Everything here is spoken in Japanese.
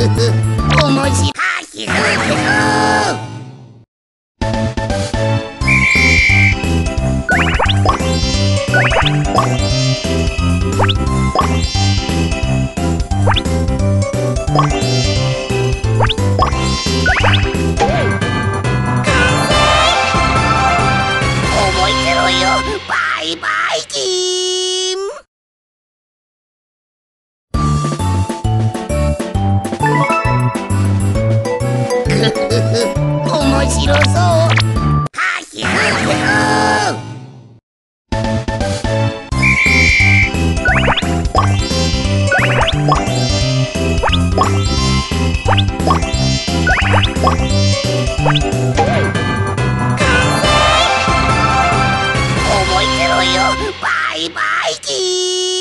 面白い。バイバイキー白そうはひよ。ひバイバイキー。